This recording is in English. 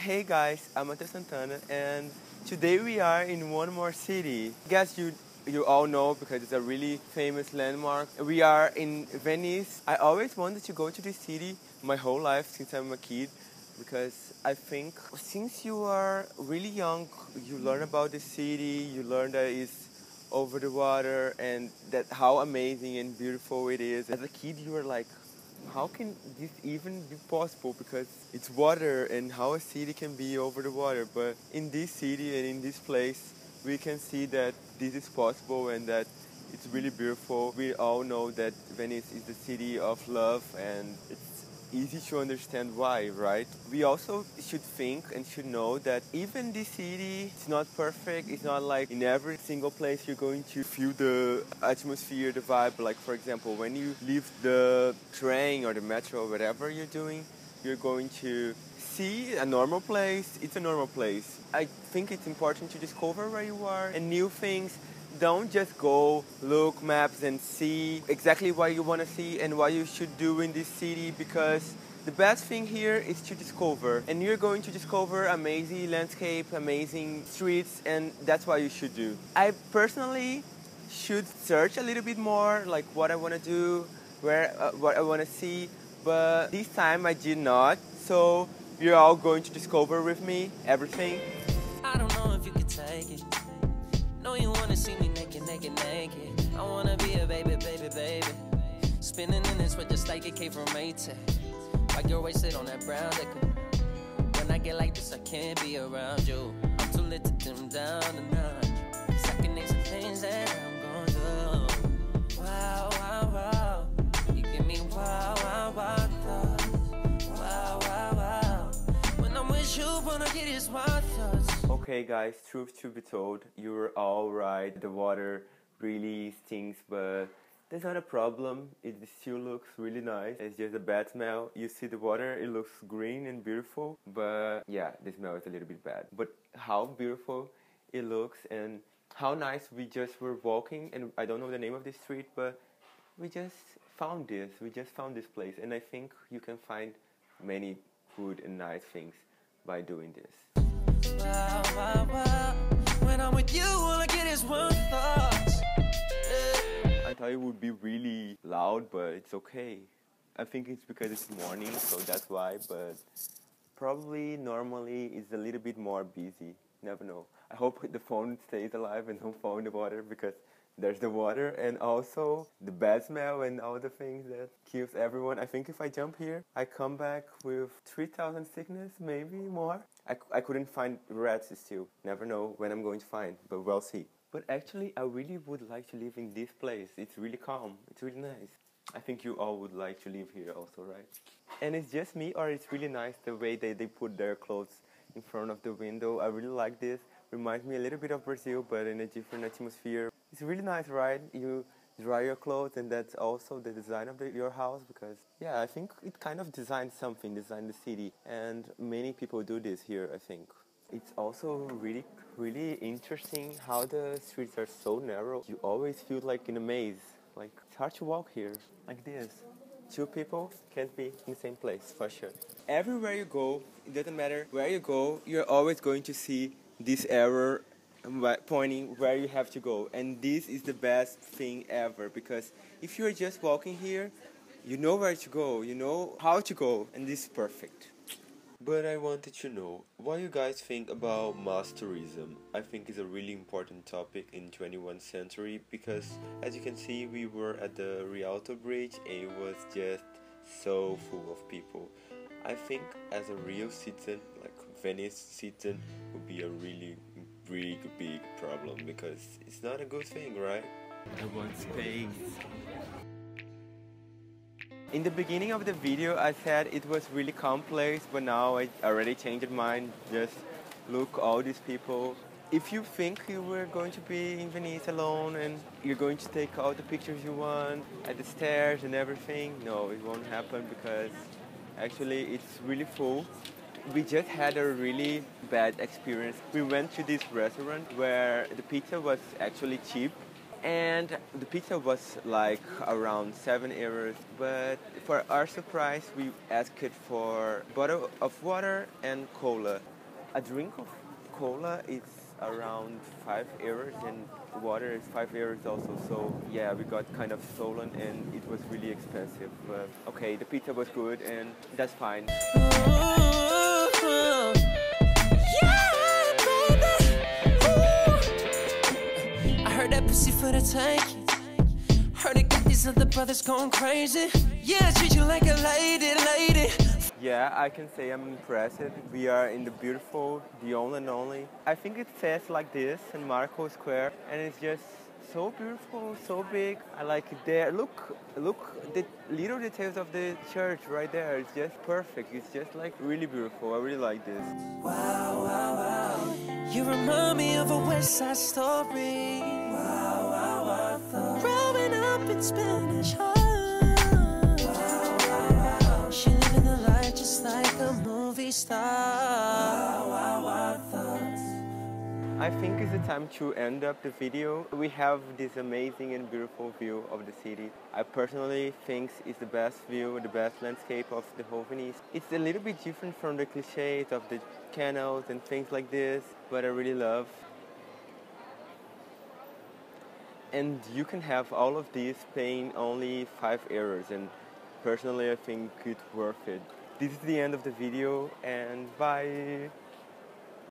Hey guys, I'm Matheus Santana, and today we are in one more city. I guess you you all know because it's a really famous landmark. We are in Venice. I always wanted to go to this city my whole life since I'm a kid because I think since you are really young, you learn about the city, you learn that it's over the water and that how amazing and beautiful it is. As a kid, you were like, how can this even be possible? Because it's water and how a city can be over the water. But in this city and in this place, we can see that this is possible and that it's really beautiful. We all know that Venice is the city of love and it's easy to understand why, right? We also should think and should know that even this city is not perfect. It's not like in every single place you're going to feel the atmosphere, the vibe. Like for example, when you leave the train or the metro or whatever you're doing, you're going to see a normal place. It's a normal place. I think it's important to discover where you are and new things don't just go look maps and see exactly what you want to see and what you should do in this city because the best thing here is to discover. And you're going to discover amazing landscape amazing streets and that's what you should do. I personally should search a little bit more like what i want to do where uh, what i want to see but this time i did not. So you're all going to discover with me everything Know you wanna see me naked, naked, naked. I wanna be a baby, baby, baby. Spinning in this with just like it came from Maytag. Like you're wasted on that brown liquor. When I get like this, I can't be around you. I'm too lit to dim down the notch. Can name some things that I'm gonna do. Wow, wow, wow. You give me wow, wow, wow thoughts. Wow, wow, wow. When I'm with you, wanna get is wild. Okay, guys, truth to be told, you were all right. The water really stinks, but that's not a problem. It still looks really nice. It's just a bad smell. You see the water, it looks green and beautiful, but yeah, the smell is a little bit bad. But how beautiful it looks and how nice we just were walking, and I don't know the name of this street, but we just found this. We just found this place, and I think you can find many good and nice things by doing this. I thought it would be really loud, but it's okay. I think it's because it's morning, so that's why, but probably normally it's a little bit more busy. Never know. I hope the phone stays alive and don't fall in the water because there's the water and also the bad smell and all the things that kills everyone. I think if I jump here, I come back with 3,000 sickness, maybe more. I, I couldn't find rats still. Never know when I'm going to find, but we'll see. But actually, I really would like to live in this place. It's really calm. It's really nice. I think you all would like to live here also, right? And it's just me, or it's really nice the way they, they put their clothes in front of the window. I really like this. Reminds me a little bit of Brazil, but in a different atmosphere. It's really nice, right? You dry your clothes, and that's also the design of the, your house because, yeah, I think it kind of designed something, designed the city, and many people do this here, I think. It's also really, really interesting how the streets are so narrow. You always feel like in a maze. Like it's hard to walk here like this. Two people can't be in the same place for sure. Everywhere you go, it doesn't matter where you go, you're always going to see this wh- pointing where you have to go. And this is the best thing ever because if you're just walking here, you know where to go, you know how to go, and this is perfect. But I wanted to know what you guys think about mass tourism. I think it's a really important topic in 21st century because as you can see we were at the Rialto Bridge and it was just so full of people. I think as a real citizen, like Venice citizen, would be a really big big problem because it's not a good thing, right? I want space. In the beginning of the video, I said it was really complex, but now I already changed my mind. Just look all these people. If you think you were going to be in Venice alone and you're going to take all the pictures you want at the stairs and everything, no, it won't happen because actually it's really full. We just had a really bad experience. We went to this restaurant where the pizza was actually cheap and the pizza was like around 7 euros but for our surprise we asked for a bottle of water and cola a drink of cola is around 5 euros and water is 5 euros also so yeah we got kind of stolen and it was really expensive but okay the pizza was good and that's fine Yeah, baby. Ooh. I heard that pussy for the taking. Heard it got these other brothers going crazy. Yeah, treat you like a lady, lady. Yeah, I can say I'm impressed. We are in the beautiful, the only and only. I think it says like this in Marco Square, and it's just so beautiful, so big. I like it there. Look, look, the little details of the church right there. It's just perfect. It's just like really beautiful. I really like this. Wow, wow, wow. You remind me of a West Side story. Wow, wow, wow. Growing up in Spanish I think it's the time to end up the video. We have this amazing and beautiful view of the city. I personally think it's the best view, the best landscape of the whole Venice. It's a little bit different from the cliches of the canals and things like this, but I really love. And you can have all of this paying only 5 euros and personally I think it's worth it. This is the end of the video and bye!